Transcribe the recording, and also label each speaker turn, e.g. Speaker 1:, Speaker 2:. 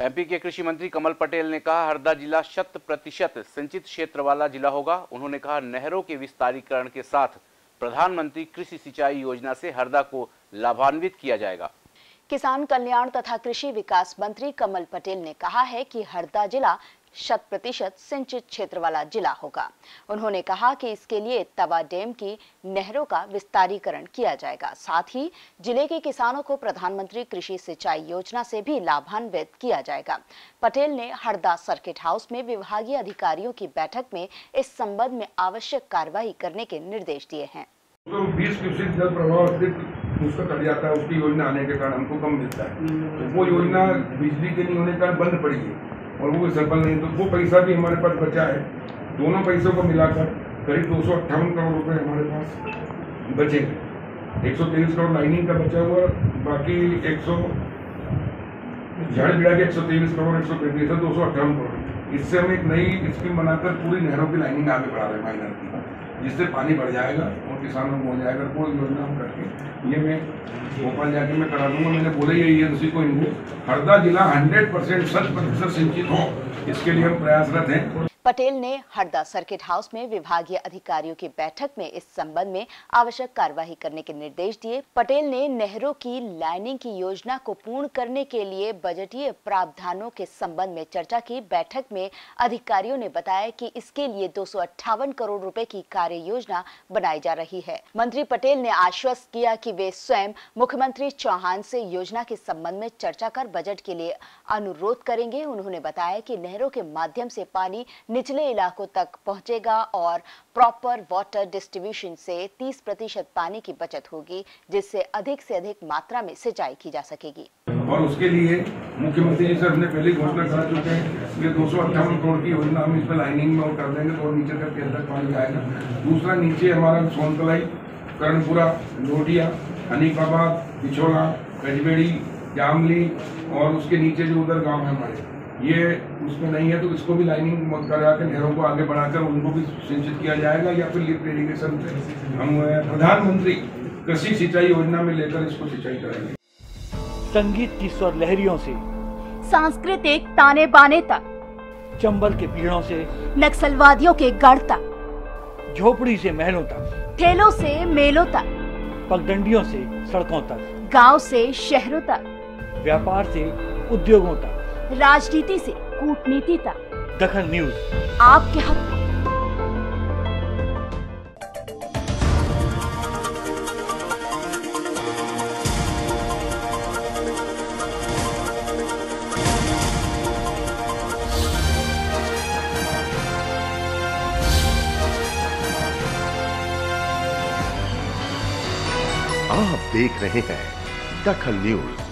Speaker 1: MP के कृषि मंत्री कमल पटेल ने कहा, हरदा जिला शत प्रतिशत सिंचित क्षेत्र वाला जिला होगा। उन्होंने कहा, नहरों के विस्तारीकरण के साथ प्रधानमंत्री कृषि सिंचाई योजना से हरदा को लाभान्वित किया जाएगा।
Speaker 2: किसान कल्याण तथा कृषि विकास मंत्री कमल पटेल ने कहा है कि हरदा जिला शत प्रतिशत सिंचित क्षेत्र वाला जिला होगा। उन्होंने कहा कि इसके लिए तवा डैम की नहरों का विस्तारीकरण किया जाएगा। साथ ही ज़िले के किसानों को प्रधानमंत्री कृषि सिंचाई योजना से भी लाभान्वित किया जाएगा। पटेल ने हरदा सर्किट हाउस में विभागीय अधिकारियों की बैठक में इस संबंध में आवश्यक कार्रवाई करने के निर्देश दिए हैं।
Speaker 3: तो बीस क्यूसेक जल प्रवाह अतिरिक्त उसका कट जाता है उसकी योजना आने के कारण हमको कम मिलता है। तो वो योजना बिजली के नहीं होने के कारण बंद पड़ी है। और वो सफल नहीं तो वो पैसा भी हमारे पास बचा है। दोनों पैसों को मिलाकर करीब दो सौ अट्ठावन करोड़ रुपए हमारे पास बचे एक सौ तेईस करोड़ लाइनिंग का बचा हुआ, बाकी एक सौ झाड़ बिड़ा के एक सौ तेईस करोड़, एक सौ पैंतीस दो सौ अट्ठावन करोड़। इससे हम एक नई स्कीम बनाकर पूरी नहरों की लाइनिंग आगे बढ़ा रहे हैं माइनर की, जिससे पानी बढ़ जाएगा। किसानों को हो जाएगा कोई योजना हम करके ये मैं भोपाल जाके मैं करा दूँगा। मैंने बोला है, उसी को इनको हरदा जिला हंड्रेड परसेंट शत प्रतिशत सिंचित हो। इसके लिए हम प्रयासरत हैं।
Speaker 2: पटेल ने हरदा सर्किट हाउस में विभागीय अधिकारियों की बैठक में इस संबंध में आवश्यक कार्यवाही करने के निर्देश दिए। पटेल ने नहरों की लाइनिंग की योजना को पूर्ण करने के लिए बजटीय प्रावधानों के संबंध में चर्चा की। बैठक में अधिकारियों ने बताया कि इसके लिए दो सौ अट्ठावन करोड़ रुपए की कार्य योजना बनाई जा रही है। मंत्री पटेल ने आश्वस्त किया कि वे स्वयं मुख्यमंत्री चौहान से योजना के संबंध में चर्चा कर बजट के लिए अनुरोध करेंगे। उन्होंने बताया कि नहरों के माध्यम से पानी निचले इलाकों तक पहुंचेगा और प्रॉपर वाटर डिस्ट्रीब्यूशन से 30 प्रतिशत पानी की बचत होगी, जिससे अधिक से अधिक मात्रा में सिंचाई की जा सकेगी।
Speaker 3: और उसके लिए मुख्यमंत्री जी सर ने पहले घोषणा कर चुके हैं, ये दो सौ अट्ठावन करोड़ की योजना हम इसमें लाइनिंग में और कर देंगे तो और नीचे तक तक पानी आएगा। दूसरा, नीचे हमारा सोनतलाई कर्णपुरा लोटिया हनीफाबाद पिछोला कजबेड़ी जामली और उसके नीचे जो उधर गाँव है हमारे। ये उसमें नहीं है तो इसको भी लाइनिंग करा के नहरों को आगे बढ़ाकर उनको भी सिंचित किया जाएगा या फिर लिफ्ट इरीगेशन से हम प्रधानमंत्री कृषि सिंचाई योजना में लेकर इसको सिंचाई करेंगे।
Speaker 4: संगीत की स्वर लहरियों से
Speaker 2: सांस्कृतिक ताने बाने तक
Speaker 4: चंबल के पीड़ों से
Speaker 2: नक्सलवादियों के गढ़ तक
Speaker 4: झोपड़ी से महलों तक
Speaker 2: ठेलों से मेलों तक
Speaker 4: पगडंडियों से सड़कों तक
Speaker 2: गाँव से शहरों तक।
Speaker 4: व्यापार से उद्योगों तक।
Speaker 2: राजनीति से कूटनीति तक।
Speaker 4: दखन न्यूज़।
Speaker 2: आपके हक। में
Speaker 5: आप देख रहे हैं दखल न्यूज़।